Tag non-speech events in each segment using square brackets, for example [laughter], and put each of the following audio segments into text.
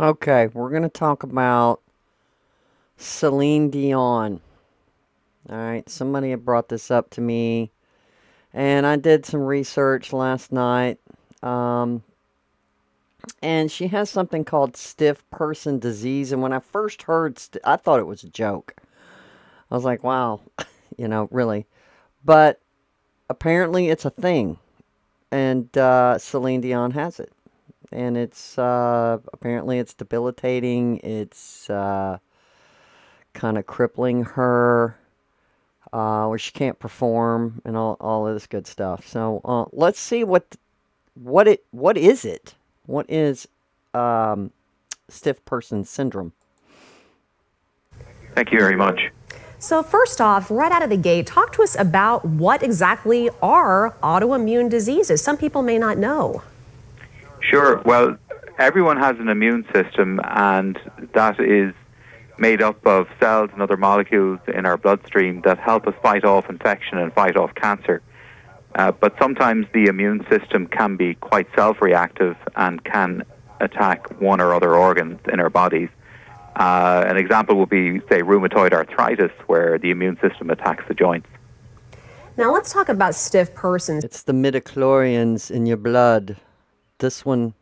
Okay, we're going to talk about Celine Dion. All right, somebody had brought this up to me, and I did some research last night. Um, and she has something called stiff person disease. And when I first heard, I thought it was a joke. I was like, wow, [laughs] you know, really. But apparently it's a thing. And uh, Celine Dion has it. And it's uh, apparently it's debilitating. It's uh, kind of crippling her, uh, where she can't perform and all, all of this good stuff. So uh, let's see what what it what is it? What is um, stiff person syndrome? Thank you very much. So, first off, right out of the gate, talk to us about what exactly are autoimmune diseases. Some people may not know. Sure. Well, everyone has an immune system, and that is made up of cells and other molecules in our bloodstream that help us fight off infection and fight off cancer. Uh, but sometimes the immune system can be quite self reactive and can attack one or other organs in our bodies. Uh, an example would be, say, rheumatoid arthritis, where the immune system attacks the joints. Now, let's talk about stiff persons. It's the midichlorians in your blood. This one.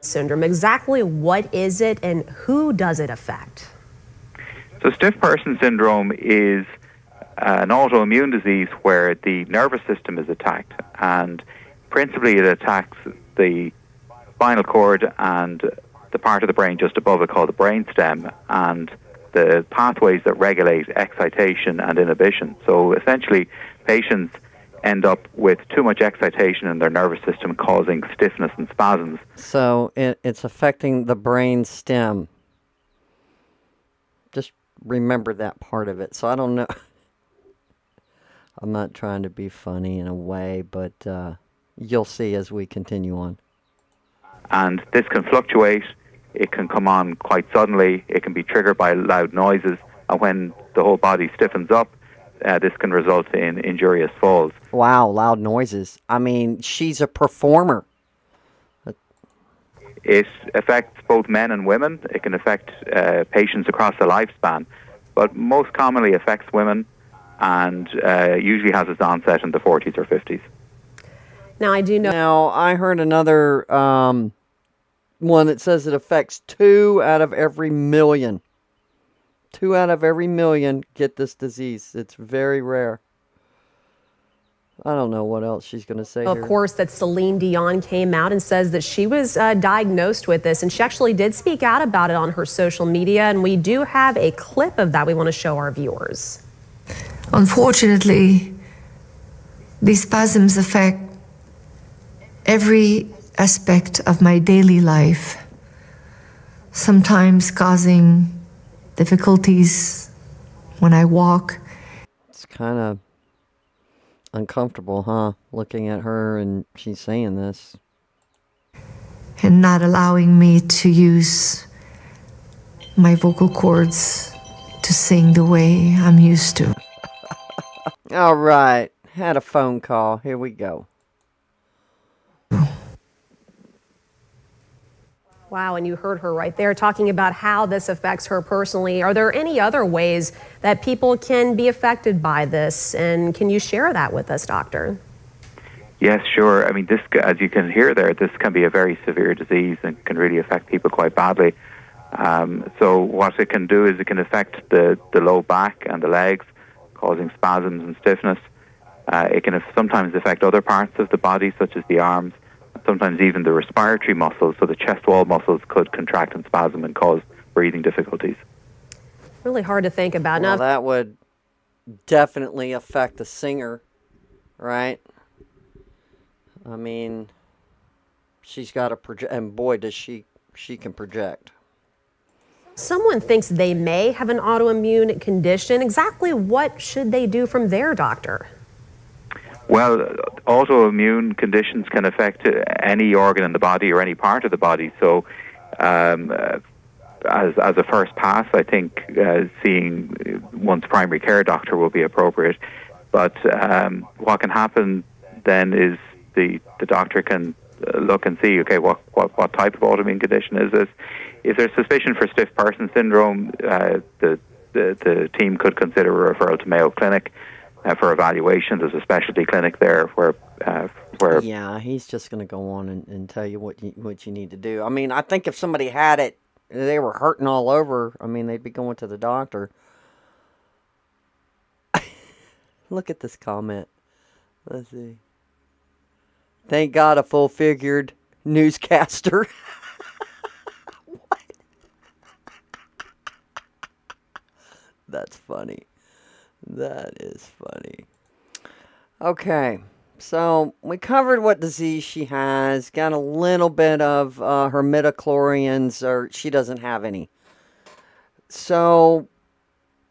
Syndrome. Exactly what is it and who does it affect? So, stiff person syndrome is uh, an autoimmune disease where the nervous system is attacked, and principally it attacks the spinal cord and the part of the brain just above it called the brainstem, and the pathways that regulate excitation and inhibition. So essentially, patients end up with too much excitation in their nervous system, causing stiffness and spasms. So it, it's affecting the brain stem. Just remember that part of it. So I don't know. [laughs] I'm not trying to be funny in a way, but uh, you'll see as we continue on. And this can fluctuate. It can come on quite suddenly. It can be triggered by loud noises. And when the whole body stiffens up, uh, this can result in injurious falls. Wow, loud noises. I mean, she's a performer. It affects both men and women. It can affect uh, patients across the lifespan, but most commonly affects women and uh, usually has its onset in the 40s or 50s. Now, I do know. Now, I heard another um, one that says it affects two out of every million. Two out of every million get this disease. It's very rare. I don't know what else she's going to say. Of here. course, that Celine Dion came out and says that she was uh, diagnosed with this, and she actually did speak out about it on her social media. And we do have a clip of that we want to show our viewers. Unfortunately, these spasms affect every aspect of my daily life, sometimes causing difficulties when I walk. It's kind of uncomfortable, huh? Looking at her and she's saying this. And not allowing me to use my vocal cords to sing the way I'm used to. [laughs] All right. Had a phone call. Here we go. Wow, and you heard her right there talking about how this affects her personally. Are there any other ways that people can be affected by this? And can you share that with us, doctor? Yes, sure. I mean, this, as you can hear there, this can be a very severe disease and can really affect people quite badly. Um, so, what it can do is it can affect the, the low back and the legs, causing spasms and stiffness. Uh, it can sometimes affect other parts of the body, such as the arms, sometimes even the respiratory muscles. So, the chest wall muscles could contract and spasm and cause breathing difficulties. Really hard to think about. Well, now, that would definitely affect the singer, right? I mean, she's got a project, and boy, does she she can project. someone thinks they may have an autoimmune condition. Exactly what should they do from their doctor? Well, autoimmune conditions can affect any organ in the body or any part of the body. So, um, uh, as as a first pass, I think uh, seeing one's primary care doctor will be appropriate. But um, what can happen then is the the doctor can uh, look and see, okay, what, what, what type of autoimmune condition is this? If there's suspicion for stiff person syndrome, uh, the, the, the team could consider a referral to Mayo Clinic uh, for evaluation. There's a specialty clinic there where uh, where Yeah, he's just going to go on and, and tell you what you what you need to do. I mean, I think if somebody had it, they were hurting all over. I mean, they'd be going to the doctor. [laughs] Look at this comment. Let's see. Thank God a full figured newscaster. [laughs] That's funny. That is funny. Okay, so we covered what disease she has. Got a little bit of uh, her midichlorians, or she doesn't have any. So,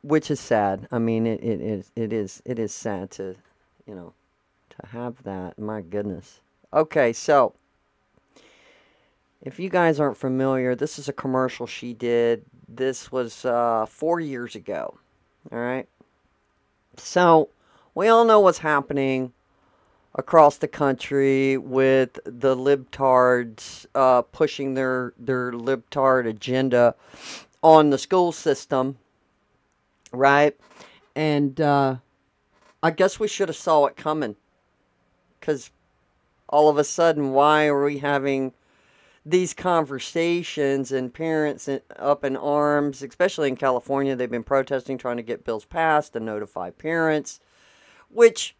which is sad. I mean, it, it is it is it is sad to, you know, to have that. My goodness. Okay, so if you guys aren't familiar, this is a commercial she did. This was uh, four years ago. All right. So we all know what's happening across the country with the libtards uh, pushing their their libtard agenda on the school system, right? And uh, I guess we should have saw it coming, because all of a sudden, why are we having these conversations and parents up in arms, especially in California? They've been protesting, trying to get bills passed to notify parents, which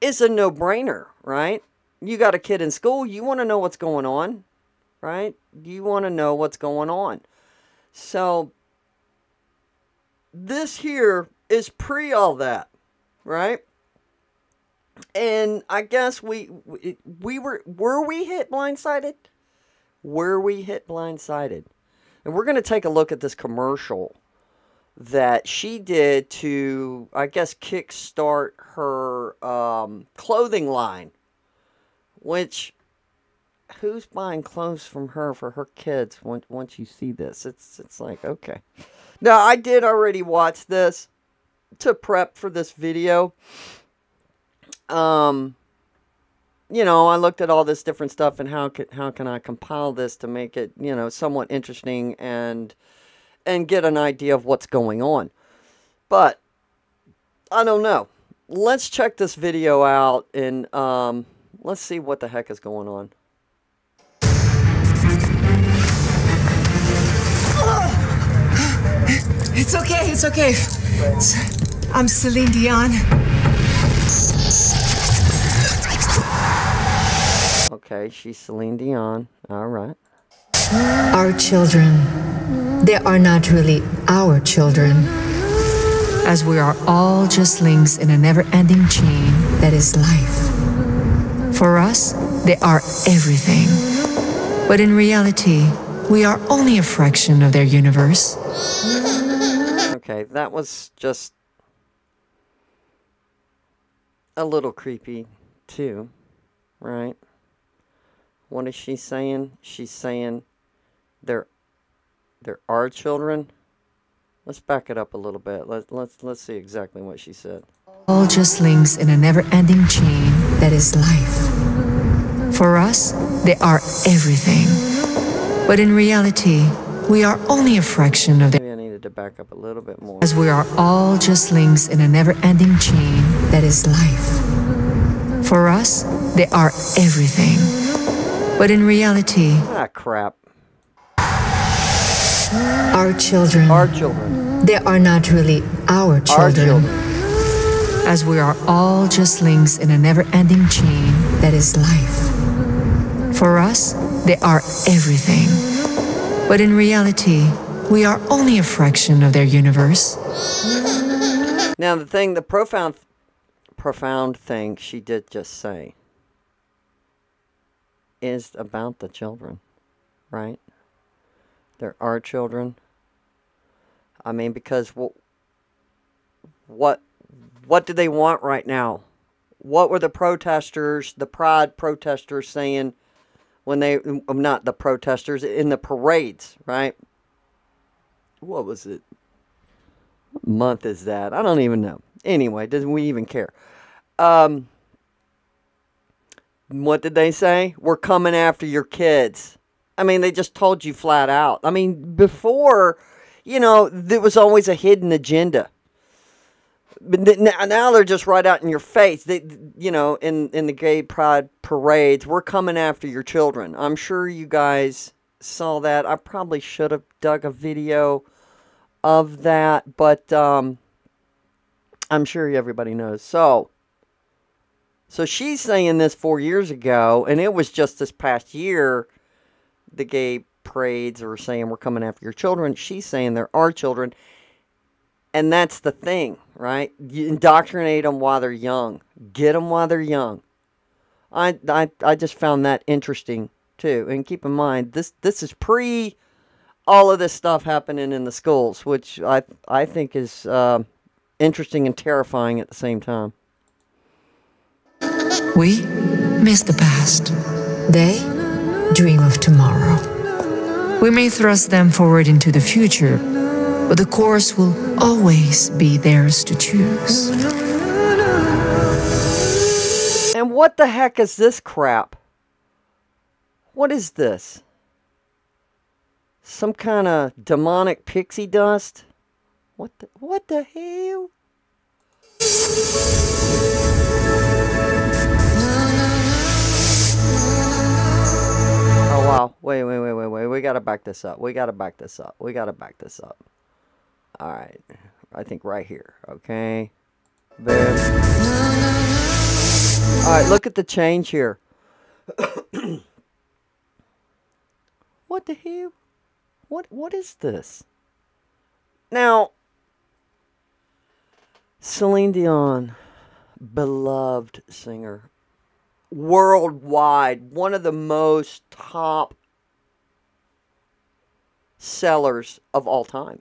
is a no brainer, right? You got a kid in school, you want to know what's going on, right? You want to know what's going on. So, this here is pre all that, right? And I guess we we were were we hit blindsided? Were we hit blindsided? And we're going to take a look at this commercial that she did to, I guess, kickstart her um, clothing line. Which, who's buying clothes from her for her kids? Once once you see this, it's it's like okay. Now I did already watch this to prep for this video. Um, you know, I looked at all this different stuff and how can how can I compile this to make it you know somewhat interesting and and get an idea of what's going on. But I don't know. Let's check this video out and um, let's see what the heck is going on. It's okay, it's okay. I'm Celine Dion. Okay, she's Celine Dion. All right. Our children, they are not really our children, as we are all just links in a never ending chain that is life. For us, they are everything. But in reality, we are only a fraction of their universe. Okay, that was just a little creepy, too, right? What is she saying? She's saying there there are children. Let's back it up a little bit. Let, let's let's see exactly what she said. All just links in a never-ending chain that is life. For us, they are everything. But in reality, we are only a fraction of their Maybe I needed to back up a little bit more. as we are all just links in a never-ending chain that is life. For us, they are everything. But in reality, Ah, crap. our children, Our children. they are not really our children. Our children. as we are all just links in a never ending chain that is life. For us, they are everything. But in reality, we are only a fraction of their universe. Now the thing, the profound, profound thing she did just say is about the children, right? There are children. I mean, because what, what, what do they want right now? What were the protesters, the Pride protesters, saying when they, um, not the protesters in the parades, right? What was it? What month is that? I don't even know. Anyway, doesn't we even care? Um, what did they say? We're coming after your kids. I mean, they just told you flat out. I mean, before, you know, there was always a hidden agenda. But now they're just right out in your face. They, you know, in in the gay pride parades, we're coming after your children. I'm sure you guys saw that. I probably should have dug a video of that, but um, I'm sure everybody knows. So, so she's saying this four years ago, and it was just this past year. The gay parades are saying we're coming after your children. She's saying there are children, and that's the thing, right? You indoctrinate them while they're young. Get them while they're young. I, I, I just found that interesting too. And keep in mind, this this is pre all of this stuff happening in the schools, which I I think is uh, interesting and terrifying at the same time. We miss the past. They dream of tomorrow. We may thrust them forward into the future, but the course will always be theirs to choose. And what the heck is this crap? What is this? Some kind of demonic pixie dust? What the, what the hell? Oh wow. Wait, wait, wait, wait, wait. We gotta back this up. We gotta back this up. We gotta back this up. Alright. I think right here. Okay. Boom. Alright, look at the change here. [coughs] What the hell? What what is this? Now Celine Dion, beloved singer, worldwide, one of the most top sellers of all time.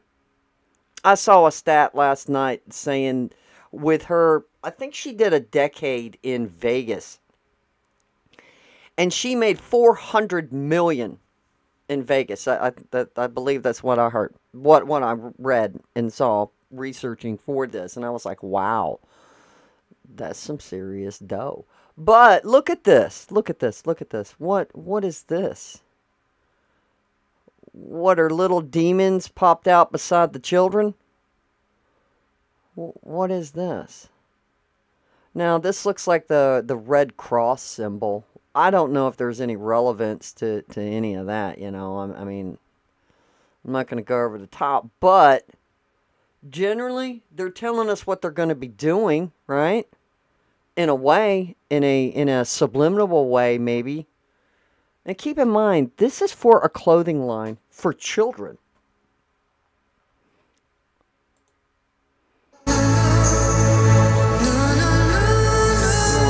I saw a stat last night saying with her, I think she did a decade in Vegas. And she made 400 million in Vegas. I I, that, I believe that's what I heard. What what I read and saw researching for this, and I was like, wow, that's some serious dough. But look at this. Look at this. Look at this. What what is this? What are little demons popped out beside the children? What is this? Now this looks like the the Red Cross symbol I don't know if there's any relevance to, to any of that, you know. I, I mean, I'm not going to go over the top, but generally they're telling us what they're going to be doing, right? In a way, in a in a subliminal way maybe. And keep in mind, this is for a clothing line for children.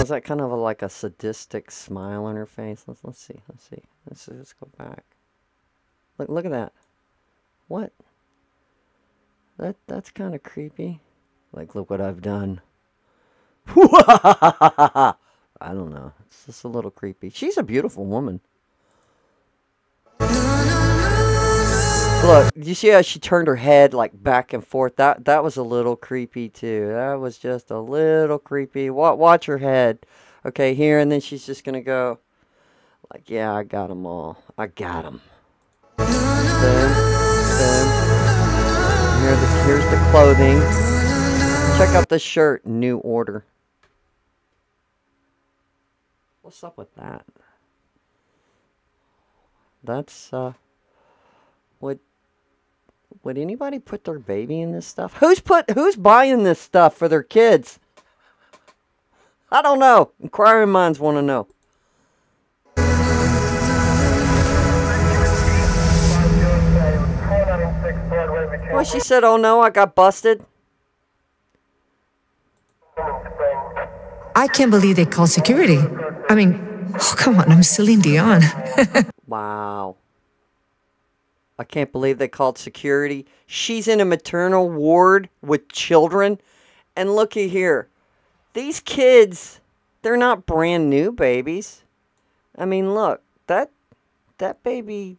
was that kind of a, like a sadistic smile on her face? Let's let's see. Let's see. Let's see, let's go back. Look look at that. What? That that's kind of creepy. Like look what I've done. [laughs] I don't know. It's just a little creepy. She's a beautiful woman. Look, you see how she turned her head like back and forth? That that was a little creepy too. That was just a little creepy. Watch, watch her head. Okay, here, and then she's just gonna go like, yeah, I got them all. I got them. Boom, the, here's the clothing. Check out the shirt. New order. What's up with that? That's, uh... Would would anybody put their baby in this stuff? Who's put who's buying this stuff for their kids? I don't know. Inquiring minds want to know. Well, she said, "Oh no, I got busted." I can't believe they called security. I mean, oh come on, I'm Celine Dion. [laughs] wow. I can't believe they called security. She's in a maternal ward with children. And looky here. These kids, they're not brand new babies. I mean, look, that that baby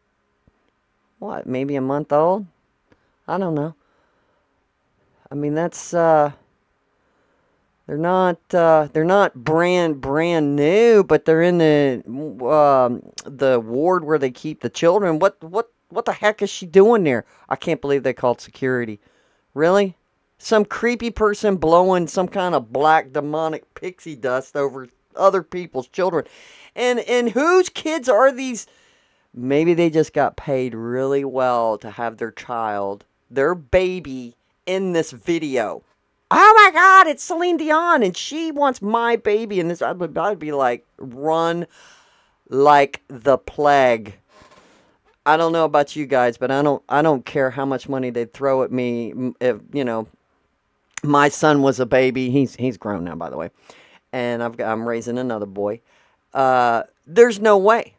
what, maybe a month old? I don't know. I mean, that's uh They're not uh, they're not brand brand new, but they're in the um, the ward where they keep the children. What what what the heck is she doing there? I can't believe they called security. Really? Some creepy person blowing some kind of black demonic pixie dust over other people's children. And and whose kids are these? Maybe they just got paid really well to have their child, their baby in this video. Oh my god, it's Celine Dion and she wants my baby And this. I would, I would be like, run like the plague. I don't know about you guys, but I don't I don't care how much money they throw at me if, you know, my son was a baby. He's he's grown now by the way. And I've got, I'm raising another boy. Uh, there's no way.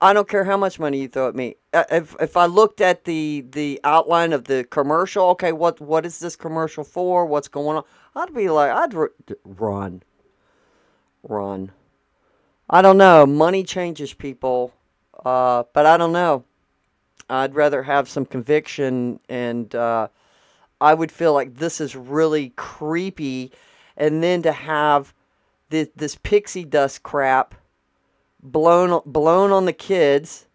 I don't care how much money you throw at me. Uh, if if I looked at the the outline of the commercial, okay, what what is this commercial for? What's going on? I'd be like, I'd r- run, run. I don't know. Money changes people, uh, but I don't know. I'd rather have some conviction, and uh, I would feel like this is really creepy, and then to have this this pixie dust crap blown blown on the kids,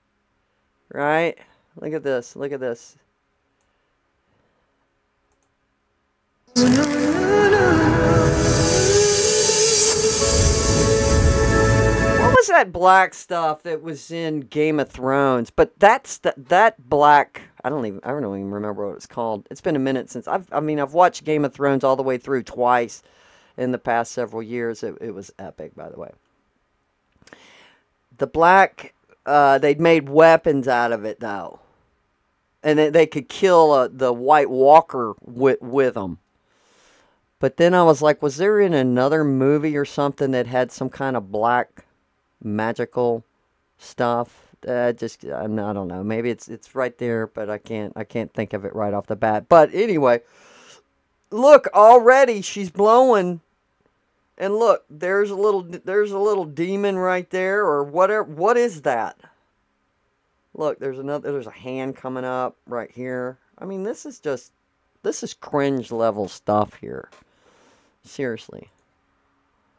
right? Look at this. Look at this. What was that black stuff that was in Game of Thrones? But that's that that black. I don't even. I don't even remember what it's called. It's been a minute since I've. I mean, I've watched Game of Thrones all the way through twice in the past several years. It, it was epic, by the way the black uh, they'd made weapons out of it though. And they, they could kill uh, the white walker with, with them but then i was like was there in another movie or something that had some kind of black magical stuff? Uh, just I don't know. Maybe it's it's right there but i can't i can't think of it right off the bat. But anyway look already she's blowing and look, there's a little there's a little demon right there or whatever. What is that? Look, there's another there's a hand coming up right here. I mean, this is just this is cringe level stuff here. Seriously.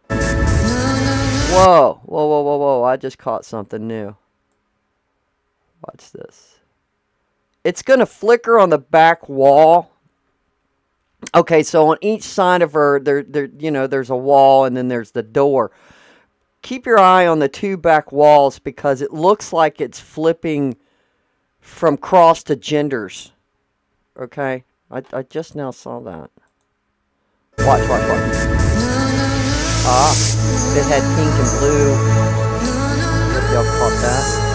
Whoa, whoa, whoa, whoa, whoa. I just caught something new. Watch this. It's going to flicker on the back wall Okay, so on each side of her, there, there, you know, there's a wall, and then there's the door. Keep your eye on the two back walls because it looks like it's flipping from cross to genders. Okay, I, I just now saw that. Watch, watch, watch. Ah, it had pink and blue. If y'all caught that.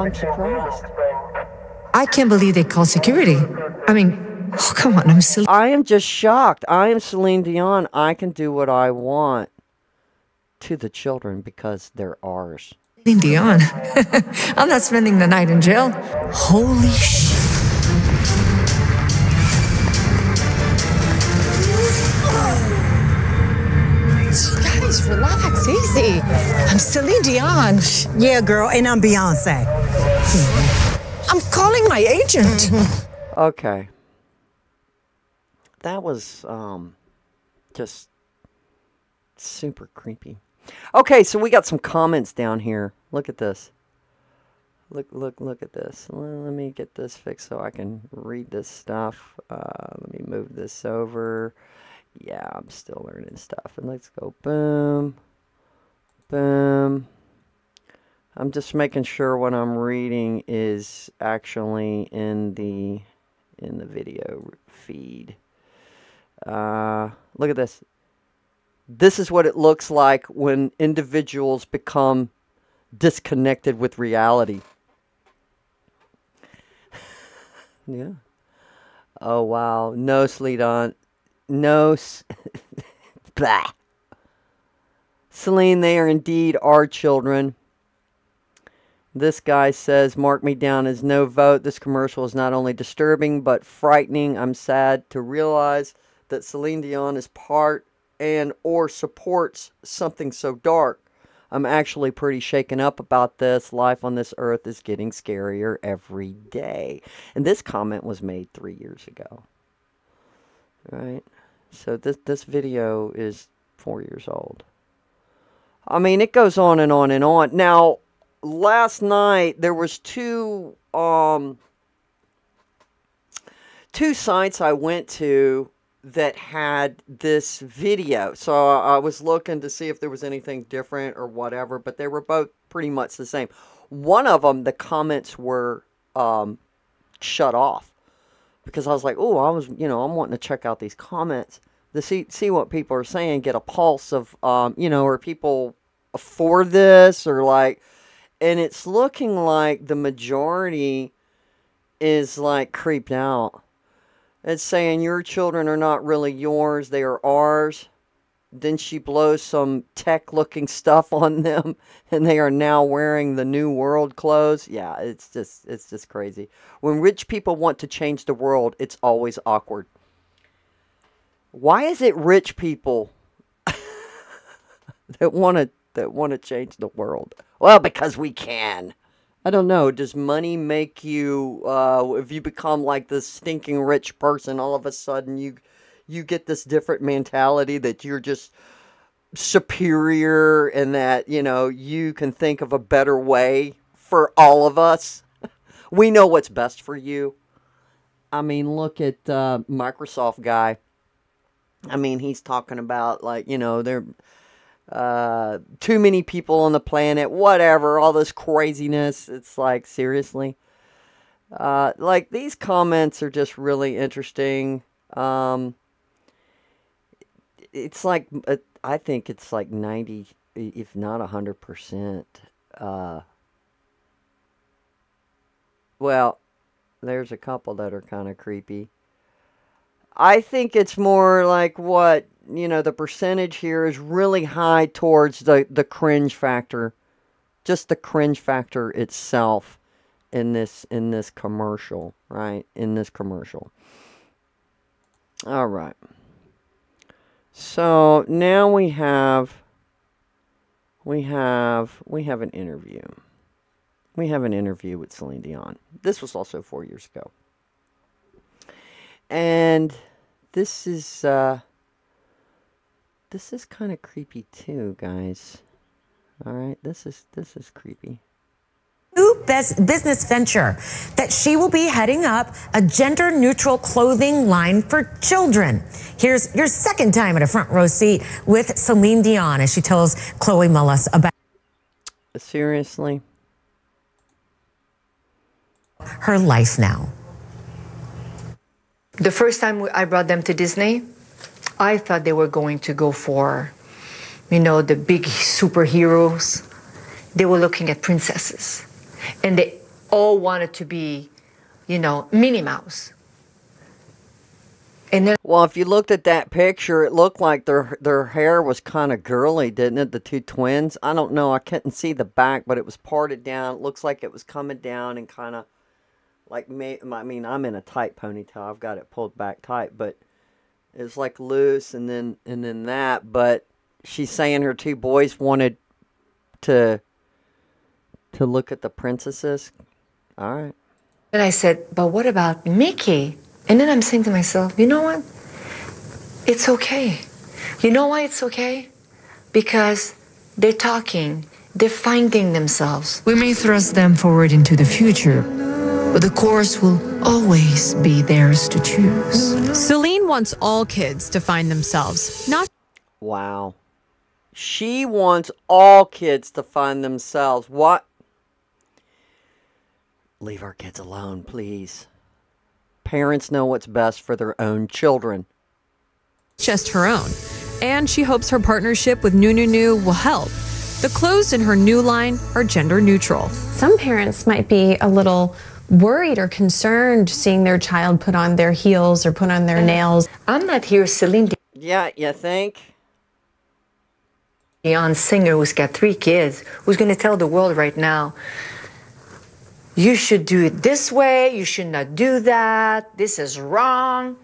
I'm surprised. I can't believe they called security. I mean, oh, come on, I'm still. I am just shocked. I am Celine Dion. I can do what I want to the children because they're ours. Celine Dion. [laughs] I'm not spending the night in jail. Holy shit. Relax, easy. I'm Celine Dion. Yeah, girl, and I'm Beyonce. I'm calling my agent. Okay. That was um just super creepy. Okay, so we got some comments down here. Look at this. Look, look, look at this. Let me get this fixed so I can read this stuff. Uh, let me move this over. Yeah, I'm still learning stuff. And let's go boom, boom. I'm just making sure what I'm reading is actually in the in the video feed. Uh, look at this. This is what it looks like when individuals become disconnected with reality. [laughs] yeah. Oh wow. No sleet on no. [laughs] Blah. Celine, they are indeed our children. This guy says, Mark me down as no vote. This commercial is not only disturbing but frightening. I'm sad to realize that Celine Dion is part and or supports something so dark. I'm actually pretty shaken up about this. Life on this earth is getting scarier every day. And this comment was made three years ago. Right? So this this video is four years old. I mean, it goes on and on and on. Now, last night there was two um two sites I went to that had this video. So I was looking to see if there was anything different or whatever, but they were both pretty much the same. One of them, the comments were um, shut off because I was like, oh, I was, you know, I'm wanting to check out these comments to see see what people are saying, get a pulse of, um, you know, are people for this or like, and it's looking like the majority is like creeped out it's saying your children are not really yours, they are ours. Then she blows some tech looking stuff [laughs] on them and they are now wearing the new world clothes. Yeah, it's just it's just crazy. When rich people want to change the world, it's always awkward. Why is it rich people [laughs] that want to that want to change the world? Well, because we can. I don't know. Does money make you, uh, if you become like this stinking rich person, all of a sudden you, you get this different mentality that you're just superior and that you know you can think of a better way for all of us. [laughs] we know what's best for you. I mean, look at uh, Microsoft guy. I mean, he's talking about like you know there uh, too many people on the planet, whatever, all this craziness. It's like, seriously? Uh, like, these comments are just really interesting. Um, it's like, uh, I think it's like 90, if not 100%. Uh, well, there's a couple that are kind of creepy. I think it's more like what you know, the percentage here is really high towards the, the cringe factor. Just the cringe factor itself in this in this commercial, right? In this commercial. All right. So now we have we have we have an interview. We have an interview with Celine Dion. This was also four years ago. And this is uh this is kind of creepy too, guys. All right, this is this is creepy. New business venture that she will be heading up a gender neutral clothing line for children. Here's your second time at a front row seat with Celine Dion as she tells Chloe Mullis about. Seriously? Her life now. The first time I brought them to Disney, I thought they were going to go for, you know, the big superheroes. They were looking at princesses. And they all wanted to be, you know, Minnie Mouse. And then, well, if you looked at that picture, it looked like their their hair was kind of girly, didn't it? The two twins. I don't know. I couldn't see the back, but it was parted down. It looks like it was coming down and kind of like me. I mean, I'm in a tight ponytail. I've got it pulled back tight, but it's like loose and then and then that but she's saying her two boys wanted to to look at the princesses all right and i said but what about mickey and then i'm saying to myself you know what it's okay you know why it's okay because they're talking they're finding themselves we may thrust them forward into the future but the course will always be theirs to choose. Celine wants all kids to find themselves, not. Wow. She wants all kids to find themselves. What? Leave our kids alone, please. Parents know what's best for their own children. Just her own. And she hopes her partnership with Nununu will help. The clothes in her new line are gender neutral. Some parents might be a little worried or concerned seeing their child put on their heels or put on their nails. I'm not here, Celine. Yeah, you think? Dion singer who's got three kids, who's going to tell the world right now, you should do it this way, you should not do that, this is wrong.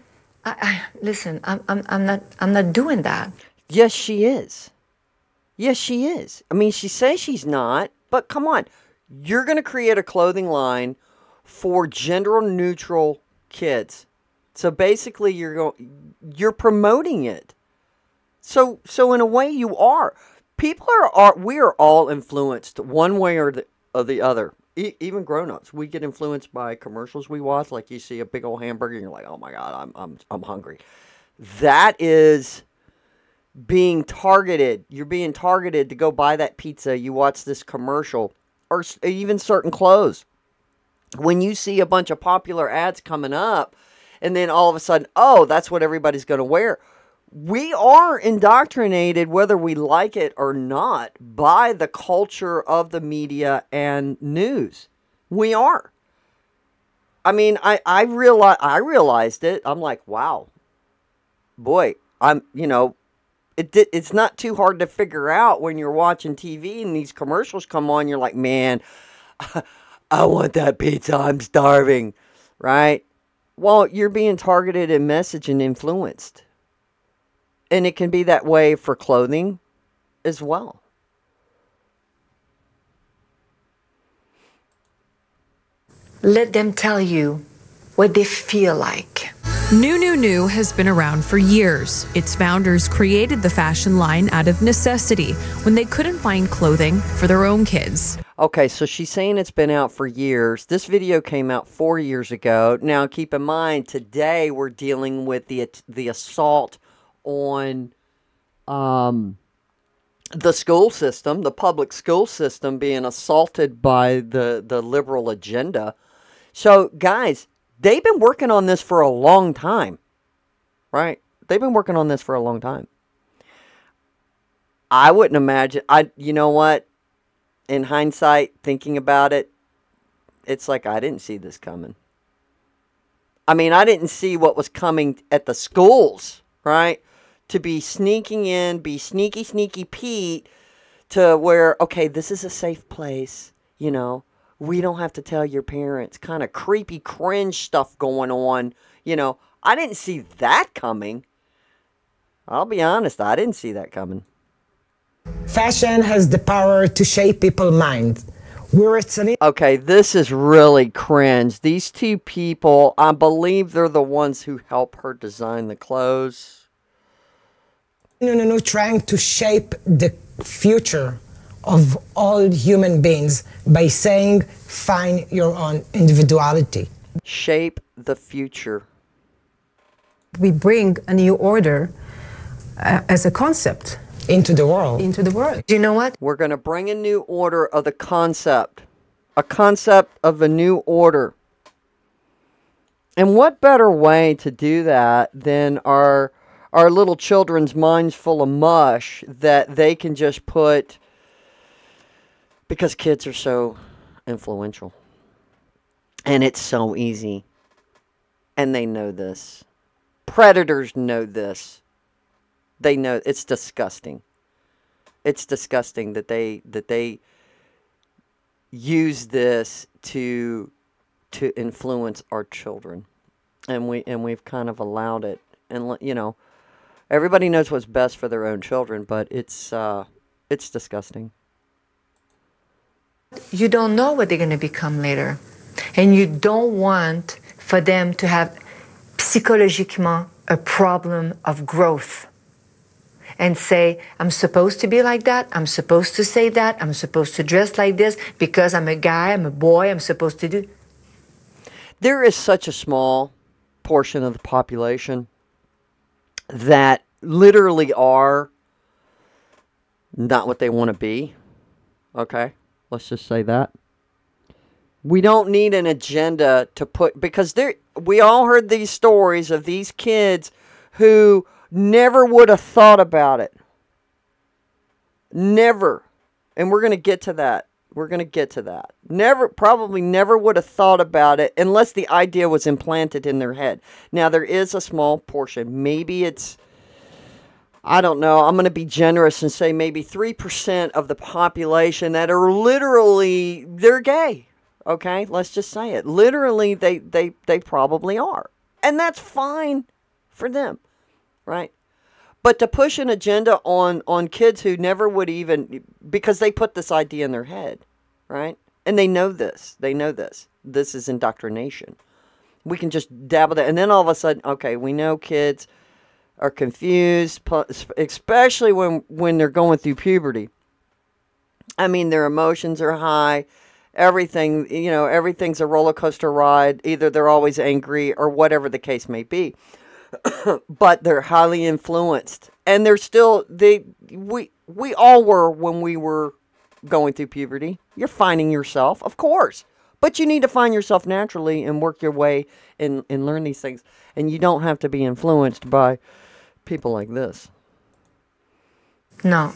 I, I, listen, I'm, I'm, I'm, not, I'm not doing that. Yes, she is. Yes, she is. I mean, she says she's not, but come on. You're going to create a clothing line for gender neutral kids. So basically you're going you're promoting it. So so in a way you are. People are, are we are all influenced one way or the, or the other. E- even grown-ups, we get influenced by commercials we watch like you see a big old hamburger and you're like, "Oh my god, I'm I'm I'm hungry." That is being targeted. You're being targeted to go buy that pizza. You watch this commercial or even certain clothes. When you see a bunch of popular ads coming up, and then all of a sudden, oh, that's what everybody's going to wear. We are indoctrinated, whether we like it or not, by the culture of the media and news. We are. I mean, I I realize I realized it. I'm like, wow, boy, I'm you know, it it's not too hard to figure out when you're watching TV and these commercials come on. You're like, man, [laughs] I want that pizza. I'm starving, right? Well, you're being targeted and messaged and influenced. And it can be that way for clothing as well. Let them tell you what they feel like. Nununu has been around for years. Its founders created the fashion line out of necessity when they couldn't find clothing for their own kids. Okay, so she's saying it's been out for years. This video came out four years ago. Now, keep in mind, today we're dealing with the the assault on um, the school system, the public school system being assaulted by the the liberal agenda. So, guys, they've been working on this for a long time, right? They've been working on this for a long time. I wouldn't imagine. I, you know what? In hindsight, thinking about it, it's like I didn't see this coming. I mean, I didn't see what was coming at the schools, right? To be sneaking in, be sneaky, sneaky Pete, to where, okay, this is a safe place, you know we don't have to tell your parents. Kind of creepy, cringe stuff going on. You know, I didn't see that coming. I'll be honest, I didn't see that coming. Fashion has the power to shape people's minds. Okay, this is really cringe. These two people, I believe they're the ones who help her design the clothes. No, no, no, trying to shape the future of all human beings by saying, find your own individuality. Shape the future. We bring a new order uh, as a concept into the world. Into the world. Do you know what? We're going to bring a new order of the concept, a concept of a new order. And what better way to do that than our our little children's minds full of mush that they can just put because kids are so influential. And it's so easy. And they know this. Predators know this. They know it's disgusting. It's disgusting that they that they use this to to influence our children. And we and we've kind of allowed it. And you know, everybody knows what's best for their own children, but it's uh it's disgusting you don't know what they're going to become later. And you don't want for them to have psychologiquement a problem of growth and say, I'm supposed to be like that, I'm supposed to say that, I'm supposed to dress like this because I'm a guy, I'm a boy, I'm supposed to do. There is such a small portion of the population that literally are not what they want to be. Okay? Let's just say that. We don't need an agenda to put because there we all heard these stories of these kids who never would have thought about it. Never. And we're going to get to that. We're going to get to that. Never, probably never would have thought about it unless the idea was implanted in their head. Now, there is a small portion. Maybe it's I don't know, I'm going to be generous and say maybe 3% of the population that are literally, they're gay. Okay, let's just say it. Literally, they, they, they probably are. And that's fine for them, right? But to push an agenda on on kids who never would even because they put this idea in their head, right? And they know this. They know this. This is indoctrination. We can just dabble that, and then all of a sudden, okay, we know kids are confused, especially when when they're going through puberty. I mean, their emotions are high. Everything, you know, everything's a roller coaster ride. Either they're always angry or whatever the case may be. [coughs] but they're highly influenced. And they're still they we we all were when we were going through puberty. You're finding yourself, of course. But you need to find yourself naturally and work your way and, and learn these things. And you don't have to be influenced by people like this. No,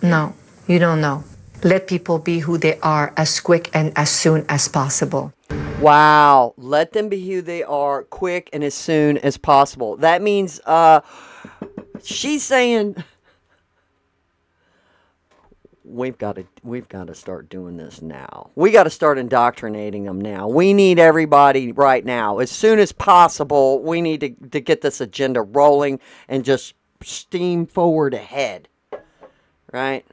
no, you don't know. Let people be who they are as quick and as soon as possible. Wow. Let them be who they are quick and as soon as possible. That means uh she's saying we've got to we've got to start doing this now. We got to start indoctrinating them now. We need everybody right now as soon as possible. We need to to get this agenda rolling and just steam forward ahead. Right?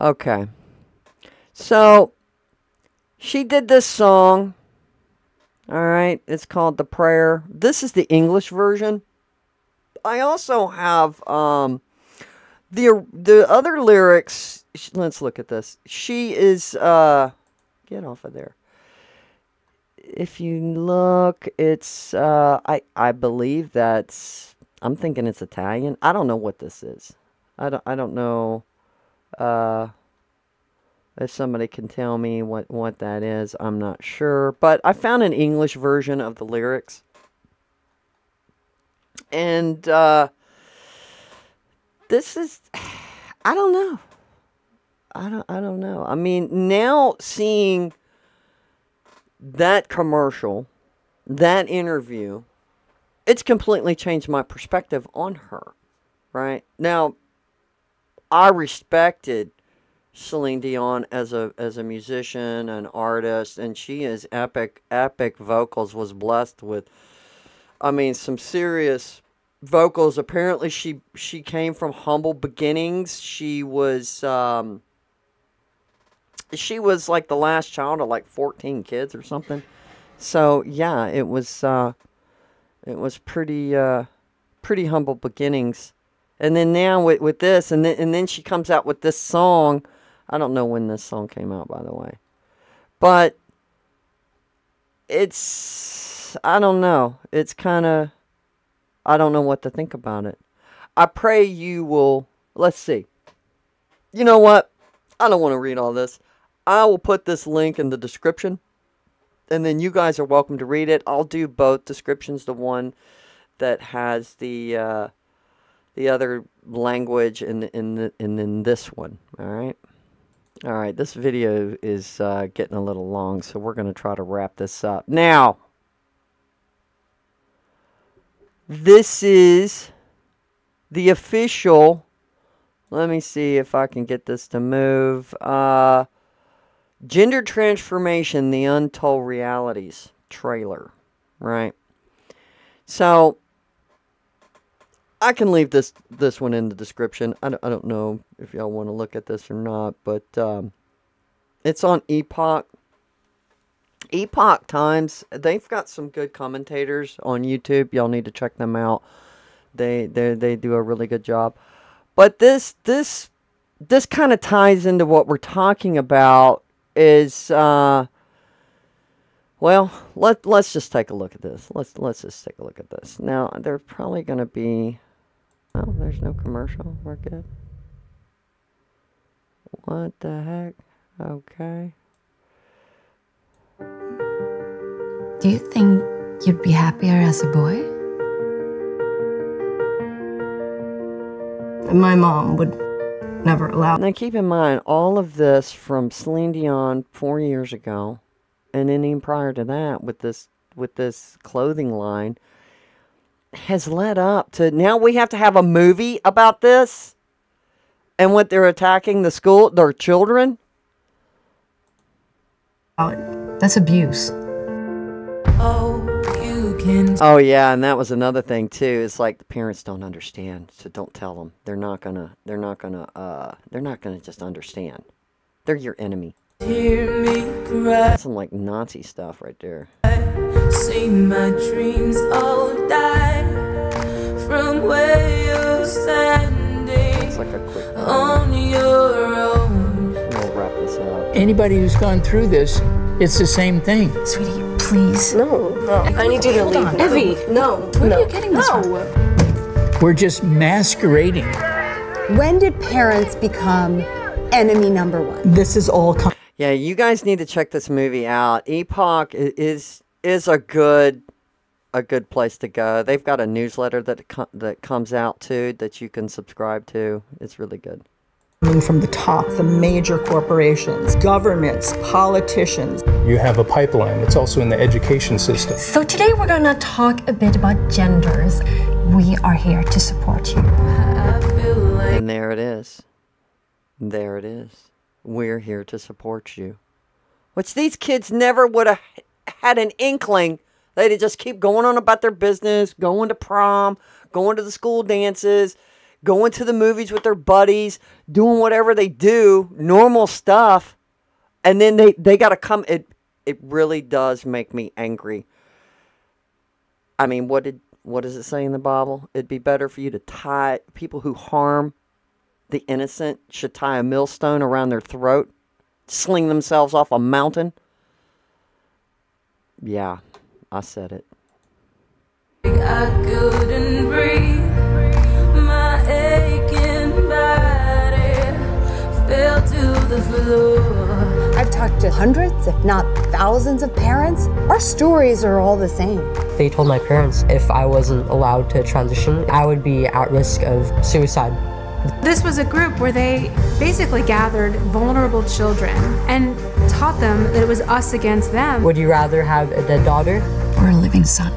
Okay. So she did this song. All right, it's called The Prayer. This is the English version. I also have um the the other lyrics let's look at this she is uh get off of there if you look it's uh i i believe that's i'm thinking it's italian i don't know what this is i don't i don't know uh if somebody can tell me what what that is i'm not sure but i found an english version of the lyrics and uh this is [sighs] I don't know. I don't I don't know. I mean, now seeing that commercial, that interview, it's completely changed my perspective on her. Right? Now, I respected Celine Dion as a as a musician, an artist, and she is epic epic vocals was blessed with I mean some serious vocals. Apparently she she came from humble beginnings. She was um she was like the last child of like 14 kids or something. So yeah it was uh it was pretty uh pretty humble beginnings. And then now with with this and then and then she comes out with this song i don't know when this song came out by the way but it's i don't know it's kind of I don't know what to think about it. I pray you will. Let's see. You know what? I don't want to read all this. I will put this link in the description, and then you guys are welcome to read it. I'll do both descriptions. The one that has the uh, the other language, and in the, and then this one. All right. All right. This video is uh, getting a little long, so we're going to try to wrap this up now. This is the official. Let me see if I can get this to move. Uh, Gender Transformation The Untold Realities trailer. Right. So I can leave this this one in the description. I don't, I don't know if y'all want to look at this or not, but um, it's on Epoch. Epoch Times, they've got some good commentators on YouTube. Y'all need to check them out. They they they do a really good job. But this this this kind of ties into what we're talking about is uh well, let let's just take a look at this. Let's let's just take a look at this. Now, there's probably going to be Oh, there's no commercial. We're good. What the heck? Okay. Do you think you'd be happier as a boy? My mom would never allow. Now keep in mind all of this from Celine Dion four years ago, and then even prior to that with this with this clothing line has led up to now we have to have a movie about this and what they're attacking the school their children. That's abuse. Oh, you Oh yeah, and that was another thing too. It's like the parents don't understand, so don't tell them. They're not gonna. They're not gonna. Uh, they're not gonna just understand. They're your enemy. Hear me cry. That's some like Nazi stuff right there. See my dreams all die from where you're standing It's like a quick. on your own. We'll wrap this up. Anybody who's gone through this, it's the same thing. Sweetie, please. No, no. I need you to Hold leave. on. Evie, no. Where no. are you getting this no. from? We're just masquerading. When did parents become enemy number one? This is all. Com- Yeah, you guys need to check this movie out. Epoch is is a good a good place to go. They've got a newsletter that co- that comes out too that you can subscribe to. It's really good. coming from the top, the major corporations, governments, politicians. You have a pipeline. It's also in the education system. So today we're going to talk a bit about genders. We are here to support you. And there it is. There it is. We're here to support you. Which these kids never would have had an inkling. They'd just keep going on about their business, going to prom, going to the school dances, going to the movies with their buddies, doing whatever they do, normal stuff. And then they, they got to come. It, it really does make me angry. I mean, what did what does it say in the Bible? It'd be better for you to tie people who harm the innocent should tie a millstone around their throat, sling themselves off a mountain. Yeah, I said it. I couldn't breathe. My aching body fell to the floor. I've talked to hundreds, if not thousands, of parents. Our stories are all the same. They told my parents if I wasn't allowed to transition, I would be at risk of suicide. This was a group where they basically gathered vulnerable children and taught them that it was us against them. Would you rather have a dead daughter or a living son?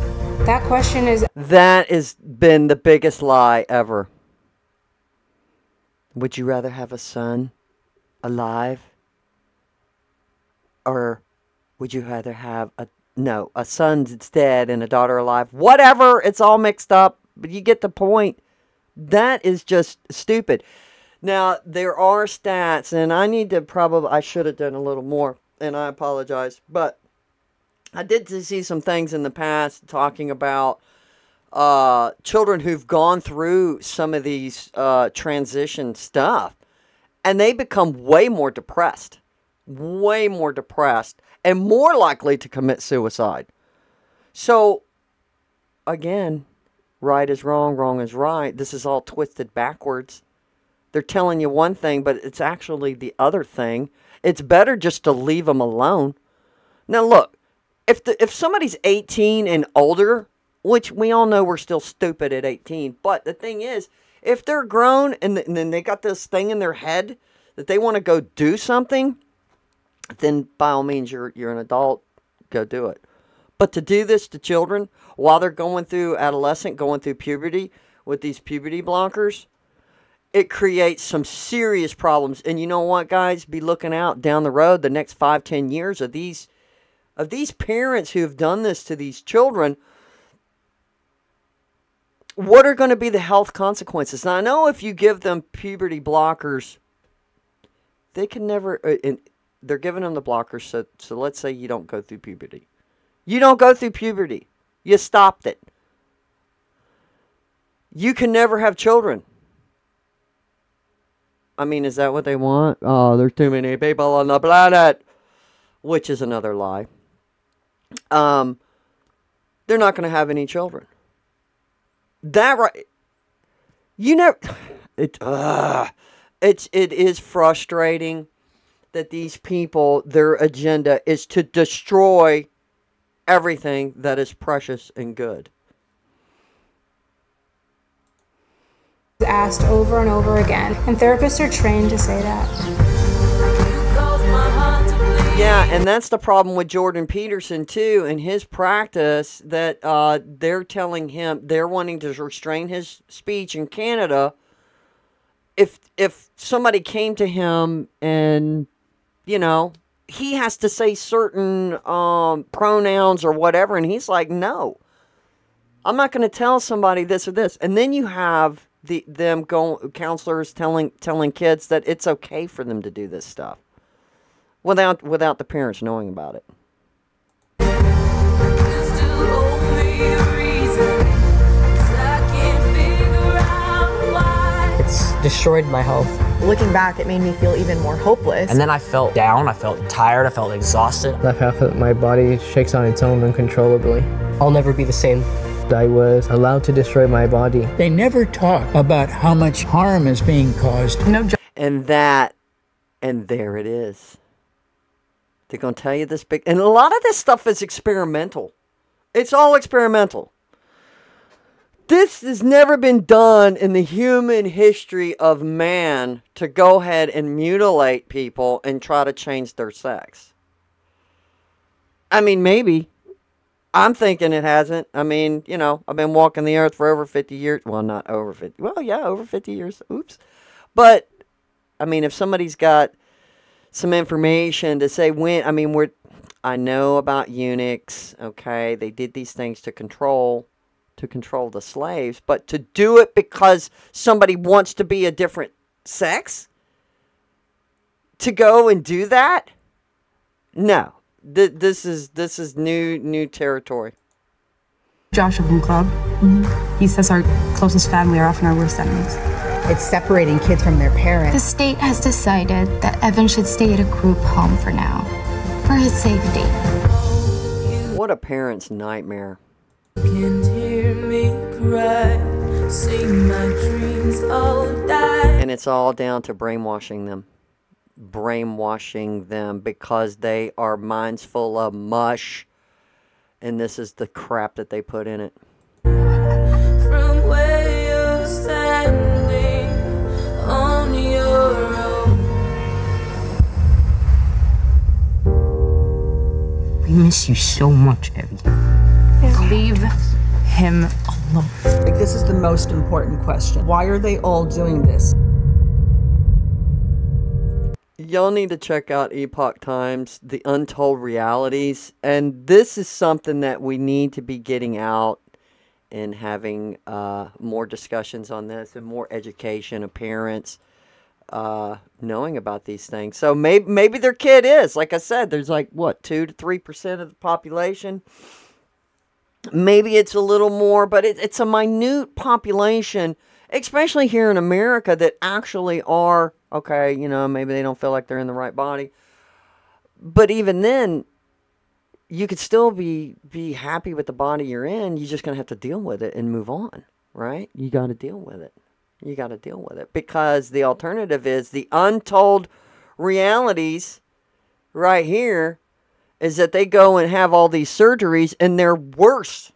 That question is That has been the biggest lie ever. Would you rather have a son alive? Or would you rather have a no, a son's dead and a daughter alive? Whatever, it's all mixed up, but you get the point. That is just stupid. Now, there are stats and I need to probably I should have done a little more and I apologize, but I did see some things in the past talking about uh, children who've gone through some of these uh, transition stuff, and they become way more depressed, way more depressed, and more likely to commit suicide. So, again, right is wrong, wrong is right. This is all twisted backwards. They're telling you one thing, but it's actually the other thing. It's better just to leave them alone. Now, look, if the if somebody's 18 and older, which we all know we're still stupid at 18, but the thing is, if they're grown and, th- and then they got this thing in their head that they want to go do something, then by all means you're you're an adult, go do it. But to do this to children while they're going through adolescent, going through puberty with these puberty blockers, it creates some serious problems. And you know what, guys? Be looking out down the road the next five, ten years of these of these parents who have done this to these children, what are going to be the health consequences? Now, I know if you give them puberty blockers, they can never, uh, and they're giving them the blockers. So, so let's say you don't go through puberty. You don't go through puberty. You stopped it. You can never have children. I mean, is that what they want? Oh, there's too many people on the planet. Which is another lie um, they're not going to have any children. That right? You never. It. Uh, it's. It is frustrating that these people, their agenda is to destroy everything that is precious and good. asked over and over again, and therapists are trained to say that. Yeah, and that's the problem with Jordan Peterson too, in his practice. That uh, they're telling him they're wanting to restrain his speech in Canada. If if somebody came to him and you know he has to say certain um, pronouns or whatever, and he's like, no, I'm not going to tell somebody this or this. And then you have the them going counselors telling telling kids that it's okay for them to do this stuff without without the parents knowing about it. It's destroyed my health. Looking back, it made me feel even more hopeless. And then I felt down, I felt tired, I felt exhausted. Left half of my body shakes on its own uncontrollably. I'll never be the same. I was allowed to destroy my body. They never talk about how much harm is being caused. No And that, and there it is. They're going to tell you this big, and a lot of this stuff is experimental. It's all experimental. This has never been done in the human history of man to go ahead and mutilate people and try to change their sex. I mean, maybe. I'm thinking it hasn't. I mean, you know, I've been walking the earth for over 50 years. Well, not over 50. Well, yeah, over 50 years. Oops. But, I mean, if somebody's got some information to say when, I mean, we're, I know about eunuchs, okay? They did these things to control to control the slaves, but to do it because somebody wants to be a different sex? To go and do that? No. Th- this is this is new new territory. Joshua from Club. Mm-hmm. He says our closest family are often our worst enemies. It's separating kids from their parents. The state has decided that Evan should stay at a group home for now, for his safety. What a parent's nightmare. Can't hear me cry, see my dreams all die. And it's all down to brainwashing them. Brainwashing them because they are minds full of mush. And this is the crap that they put in it. From where you're standing on your own. We miss you so much, Evie. Leave him alone. Like, this is the most important question. Why are they all doing this? Y'all need to check out Epoch Times, The Untold Realities. And this is something that we need to be getting out and having uh, more discussions on this and more education of parents uh, knowing about these things. So maybe maybe their kid is, like I said, there's like what two to three percent of the population. Maybe it's a little more, but it, it's a minute population, especially here in America, that actually are okay. You know, maybe they don't feel like they're in the right body, but even then, you could still be be happy with the body you're in. You're just gonna have to deal with it and move on, right? You got to deal with it. You got to deal with it because the alternative is the untold realities right here is that they go and have all these surgeries and they're worse.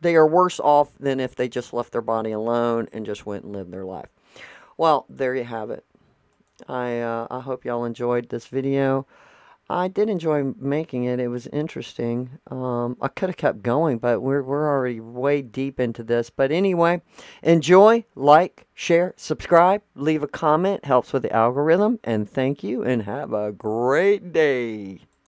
They are worse off than if they just left their body alone and just went and lived their life. Well, there you have it. I uh, I hope y'all enjoyed this video. I did enjoy making it. It was interesting. Um, I could have kept going, but we're we're already way deep into this. But anyway, enjoy, like, share, subscribe, leave a comment. Helps with the algorithm. And thank you, and have a great day.